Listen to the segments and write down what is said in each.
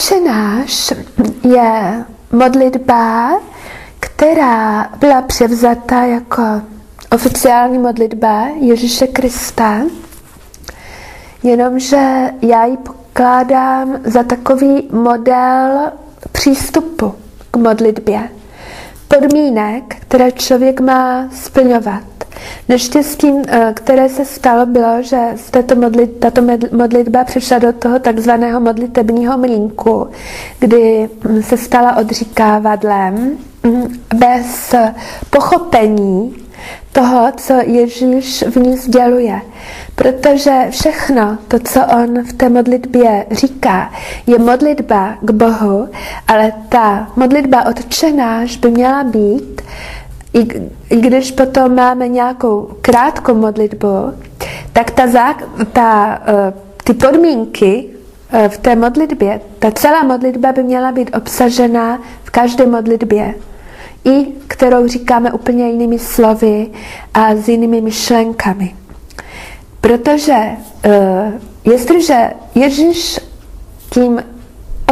Otčenáš je modlitba, která byla převzata jako oficiální modlitba Ježíše Krista, jenomže já ji pokládám za takový model přístupu k modlitbě, podmínek, které člověk má splňovat. Neštěstím, eh, které se stalo, bylo, že tato, modlit, tato modlitba přišla do toho takzvaného modlitebního mlínku, kdy se stala odříkávadlem mm, bez pochopení toho, co Ježíš v ní sděluje. Protože všechno to, co on v té modlitbě říká, je modlitba k Bohu, ale ta modlitba odčenáš by měla být i, když potom máme nějakou krátkou modlitbu, tak ta, ta, uh, ty podmínky uh, v té modlitbě, ta celá modlitba by měla být obsažena v každé modlitbě. I kterou říkáme úplně jinými slovy a s jinými myšlenkami. Protože uh, jestliže Ježíš tím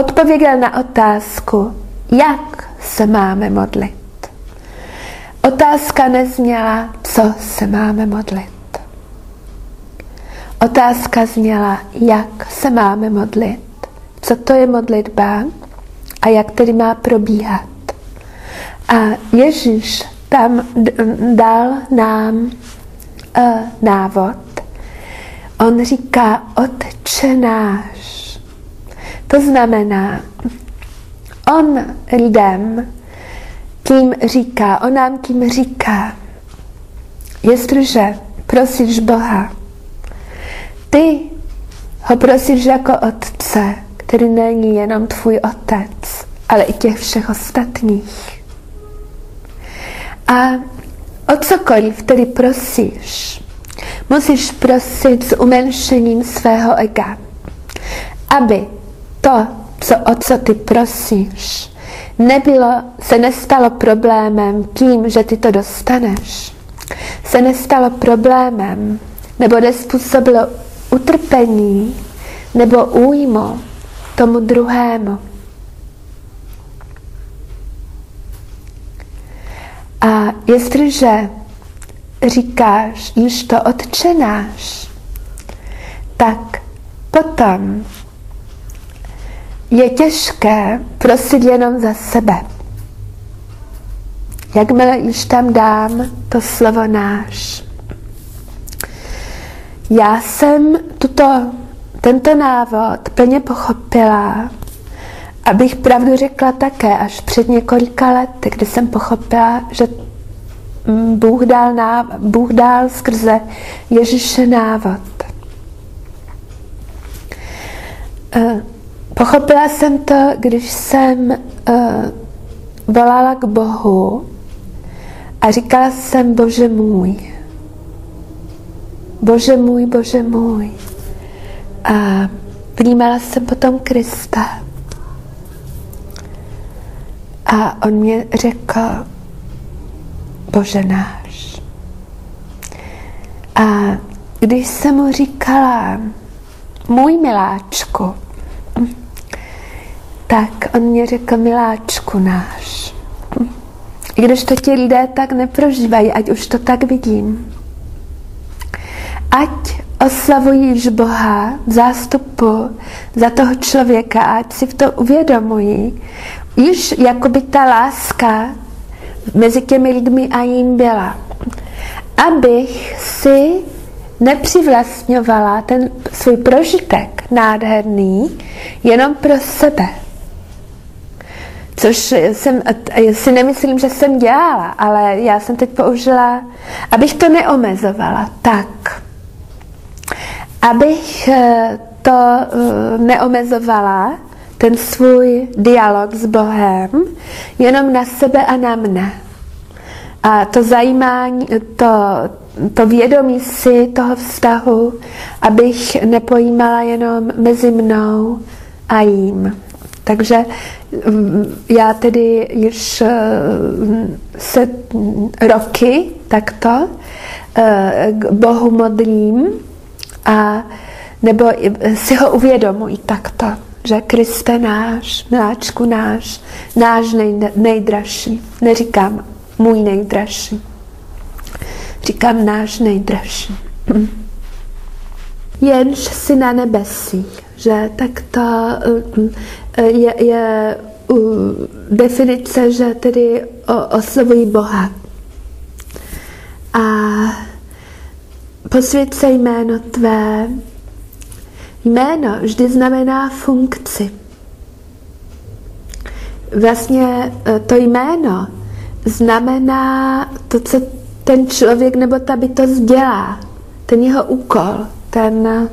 odpověděl na otázku, jak se máme modlit, Otázka nezněla, co se máme modlit. Otázka zněla, jak se máme modlit, co to je modlitba a jak tedy má probíhat. A Ježíš tam dal nám uh, návod. On říká, otče náš. To znamená, on lidem kým říká, on nám kým říká, jestliže prosíš Boha, ty ho prosíš jako otce, který není jenom tvůj otec, ale i těch všech ostatních. A o cokoliv tedy prosíš, musíš prosit s umenšením svého ega, aby to, co, o co ty prosíš, nebylo, se nestalo problémem tím, že ty to dostaneš. Se nestalo problémem, nebo nespůsobilo utrpení nebo újmo tomu druhému. A jestliže říkáš, již to odčenáš, tak potom je těžké prosit jenom za sebe. Jakmile již tam dám to slovo náš. Já jsem tuto, tento návod plně pochopila, abych pravdu řekla také až před několika lety, kdy jsem pochopila, že Bůh dal, náv, Bůh dal skrze Ježíše návod. Uh, Pochopila jsem to, když jsem uh, volala k Bohu a říkala jsem, Bože můj, Bože můj, Bože můj. A vnímala jsem potom Krista. A on mě řekl, Bože náš. A když jsem mu říkala, můj miláčku, tak on mě řekl, miláčku náš. I když to ti lidé tak neprožívají, ať už to tak vidím. Ať oslavujíš Boha v zástupu za toho člověka, ať si v to uvědomují, již jako by ta láska mezi těmi lidmi a jim byla. Abych si nepřivlastňovala ten svůj prožitek nádherný jenom pro sebe. Což jsem, si nemyslím, že jsem dělala, ale já jsem teď použila, abych to neomezovala, tak. Abych eh, to eh, neomezovala, ten svůj dialog s Bohem, jenom na sebe a na mne. A to zajímání, to, to vědomí si toho vztahu, abych nepojímala jenom mezi mnou a jím. Takže mm, já tedy již eh, se roky takto eh, k Bohu modlím a nebo si ho uvědomuji takto, že Kriste náš, miláčku náš, náš nej, nejdražší. Neříkám můj nejdražší. Říkám náš nejdražší. Jenž si na nebesích, že tak to eh, je, je definice, že tedy oslovují Boha. A posvěd se jméno tvé. Jméno vždy znamená funkci. Vlastně e, to jméno znamená to, co ten člověk nebo ta bytost dělá. Ten jeho úkol, ten,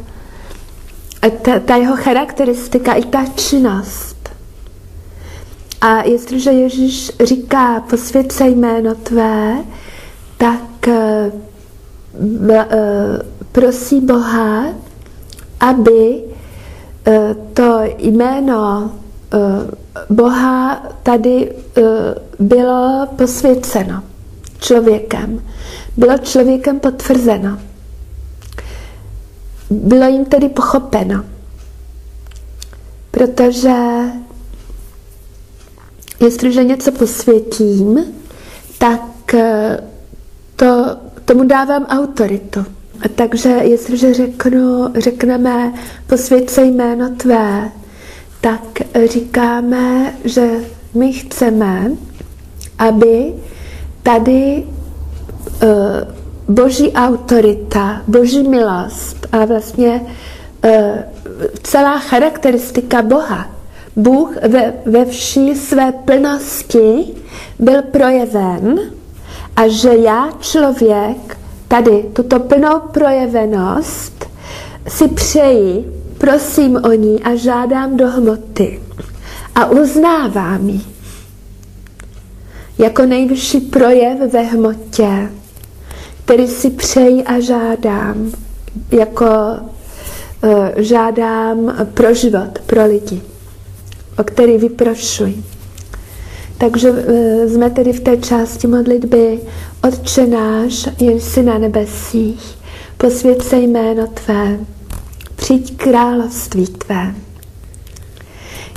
e, ta, ta jeho charakteristika i ta činnost. A jestliže Ježíš říká posvěd jméno tvé, tak e, prosí Boha, aby to jméno Boha tady bylo posvěceno člověkem. Bylo člověkem potvrzeno. Bylo jim tedy pochopeno. Protože jestliže něco posvětím, tak to, tomu dávám autoritu. Takže jestliže řeknu, řekneme posvěd se jméno tvé, tak říkáme, že my chceme, aby tady uh, boží autorita, boží milost a vlastně uh, celá charakteristika Boha, Bůh ve, ve vší své plnosti byl projeven a že já, člověk, tady tuto plnou projevenost si přeji, prosím o ní a žádám do hmoty a uznávám ji jako nejvyšší projev ve hmotě, který si přeji a žádám, jako uh, žádám pro život, pro lidi, o který vyprošuji. Takže uh, jsme tedy v té části modlitby Otče náš, jen jsi na nebesích, posvěd se jméno Tvé, přijď království Tvé.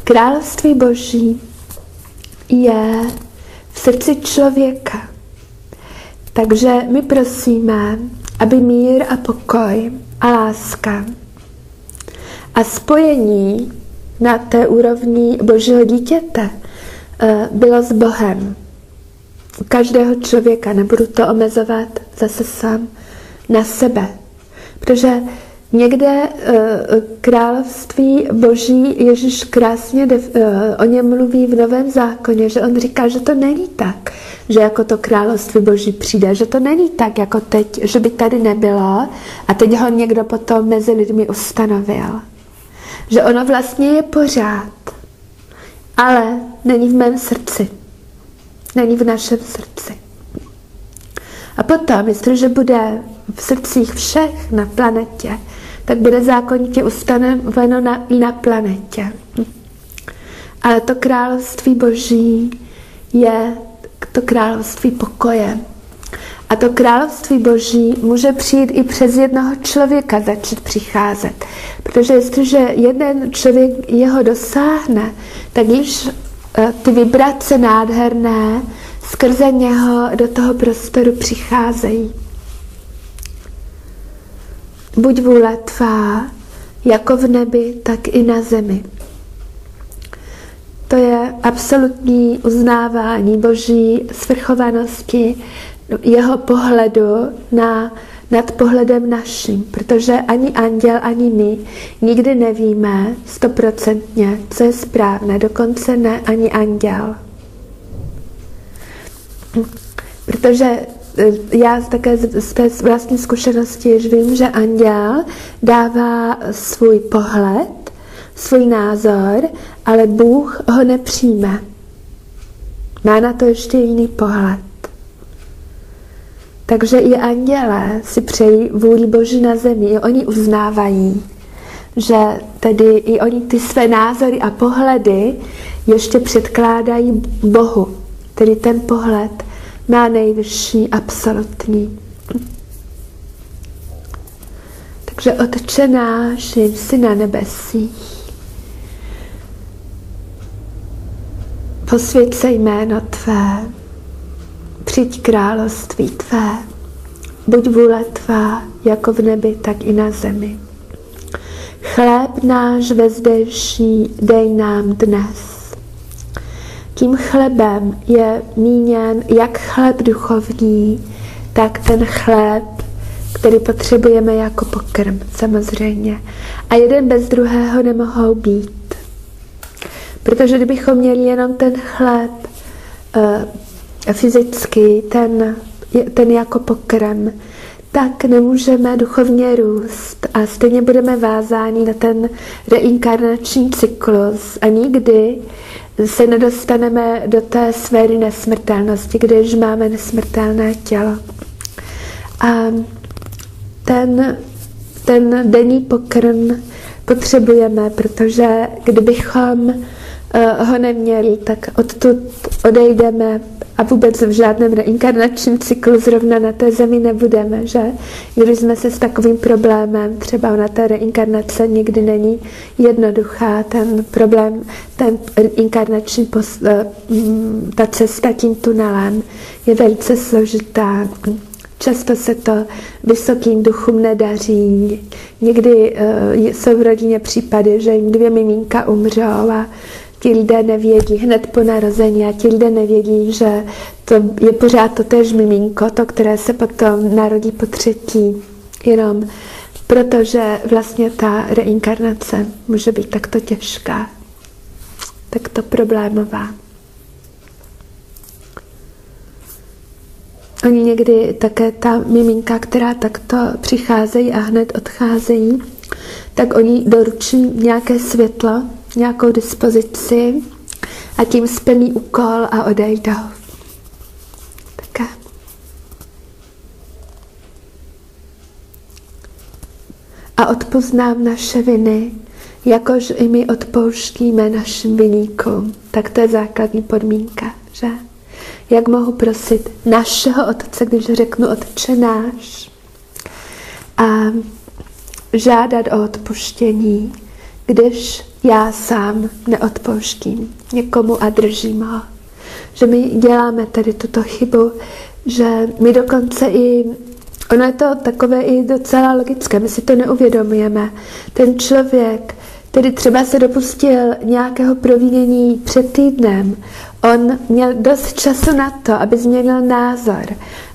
Království Boží je v srdci člověka. Takže my prosíme, aby mír a pokoj a láska a spojení na té úrovni Božího dítěte bylo s Bohem každého člověka, nebudu to omezovat zase sám na sebe. Protože někde uh, království boží Ježíš krásně uh, o něm mluví v Novém zákoně, že on říká, že to není tak, že jako to království boží přijde, že to není tak, jako teď, že by tady nebylo a teď ho někdo potom mezi lidmi ustanovil. Že ono vlastně je pořád, ale není v mém srdci není v našem srdci. A potom, jestliže bude v srdcích všech na planetě, tak bude zákonitě ustanoveno na, na planetě. Ale to království boží je to království pokoje. A to království boží může přijít i přes jednoho člověka začít přicházet. Protože jestliže jeden člověk jeho dosáhne, tak již ty vibrace nádherné skrze něho do toho prostoru přicházejí. Buď vůle tvá, jako v nebi, tak i na zemi. To je absolutní uznávání Boží svrchovanosti, jeho pohledu na nad pohledem naším, protože ani anděl, ani my nikdy nevíme stoprocentně, co je správné, dokonce ne ani anděl. Protože eh, já také z té vlastní zkušenosti již vím, že anděl dává svůj pohled, svůj názor, ale Bůh ho nepřijme. Má na to ještě jiný pohled. Takže i andělé si přejí vůli Boží na zemi. Oni uznávají, že tedy i oni ty své názory a pohledy ještě předkládají Bohu. Tedy ten pohled má nejvyšší absolutní. Takže Otče náš, jsi na nebesích, posvěd se jméno Tvé, přijď království Tvé, buď vůle Tvá, jako v nebi, tak i na zemi. Chléb náš vezdejší dej nám dnes. Tím chlebem je míněn jak chléb duchovní, tak ten chléb, který potřebujeme jako pokrm, samozřejmě. A jeden bez druhého nemohou být. Protože kdybychom měli jenom ten chléb fyzicky, ten, ten jako pokrm, tak nemůžeme duchovně růst a stejně budeme vázáni na ten reinkarnační cyklus a nikdy se nedostaneme do té sféry nesmrtelnosti, když máme nesmrtelné tělo. A ten, ten denní pokrm potřebujeme, protože kdybychom ho neměli, tak odtud odejdeme a vůbec v žádném reinkarnačním cyklu zrovna na té zemi nebudeme, že? Když jsme se s takovým problémem, třeba na té reinkarnace nikdy není jednoduchá, ten problém, ten inkarnační, pos, eh, mm, ta cesta tím tunelem je velice složitá. Často se to vysokým duchům nedaří. Někdy uh, jsou v rodině případy, že jim dvě miminka umřou a ti lidé nevědí hned po narození a ti lidé nevědí, že to je pořád to tež miminko, to, které se potom narodí po třetí. Jenom protože vlastně ta reinkarnace může být takto těžká, takto problémová. Oni někdy také ta miminka, která takto přicházejí a hned odcházejí, tak oni doručí nějaké světlo, nějakou dispozici a tím splní úkol a odejdou. Také. A odpoznám naše viny, jakož i my odpouštíme našim viníkům. Tak to je základní podmínka, že? Jak mohu prosit našeho Otce, když řeknu Otče náš a žádat o odpuštění, když já sám neodpouštím někomu a držím ho. Že my děláme tady tuto chybu, že my dokonce i, ono je to takové i docela logické, my si to neuvědomujeme. Ten člověk, který třeba se dopustil nějakého provinění před týdnem, on měl dost času na to, aby změnil názor,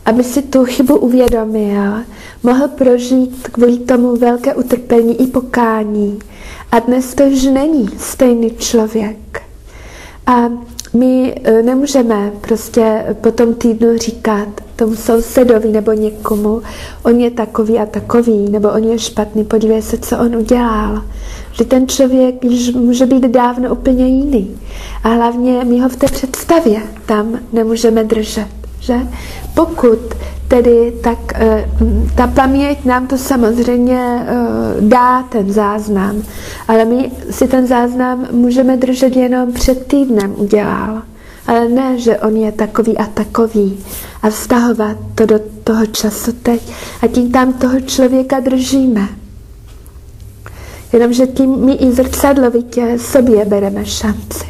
aby si tu chybu uvědomil, mohl prožít kvůli tomu velké utrpení i pokání. A dnes to už není stejný člověk. A my e, nemůžeme prostě po tom týdnu říkat tomu sousedovi nebo někomu, on je takový a takový, nebo on je špatný, podívej se, co on udělal. Že ten člověk už může být dávno úplně jiný. A hlavně my ho v té představě tam nemůžeme držet. Že? Pokud tedy, tak eh, ta paměť nám to samozřejmě eh, dá ten záznam, ale my si ten záznam můžeme držet jenom před týdnem udělal. Ale ne, že on je takový a takový a vztahovat to do toho času teď a tím tam toho člověka držíme. Jenomže tím my i zrcadlovitě sobě bereme šanci.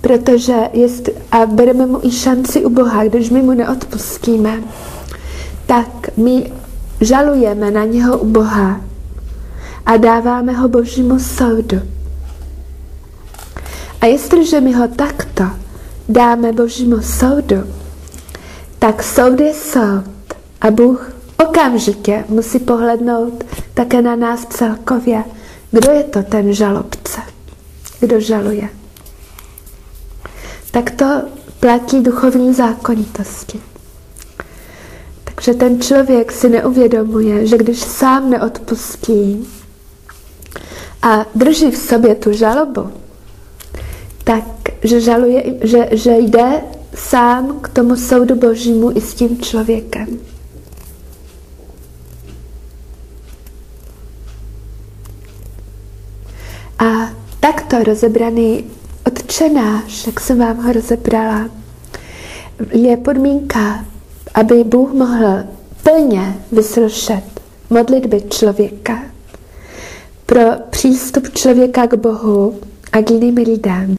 Protože jest, a bereme mu i šanci u Boha, když my mu neodpustíme, tak my žalujeme na něho u Boha a dáváme ho Božímu soudu. A jestliže my ho takto dáme Božímu soudu, tak soud je soud a Bůh okamžitě musí pohlednout také na nás celkově. Kdo je to ten žalobce? Kdo žaluje? Tak to platí duchovní zákonitosti. Takže ten člověk si neuvědomuje, že když sám neodpustí a drží v sobě tu žalobu, tak že, žaluje, že, že jde sám k tomu soudu božímu i s tím člověkem. A takto rozebraný odčenáš, jak jsem vám ho rozebrala, je podmínka aby Bůh mohl plně vyslyšet modlitby člověka pro přístup člověka k Bohu a k jiným lidem.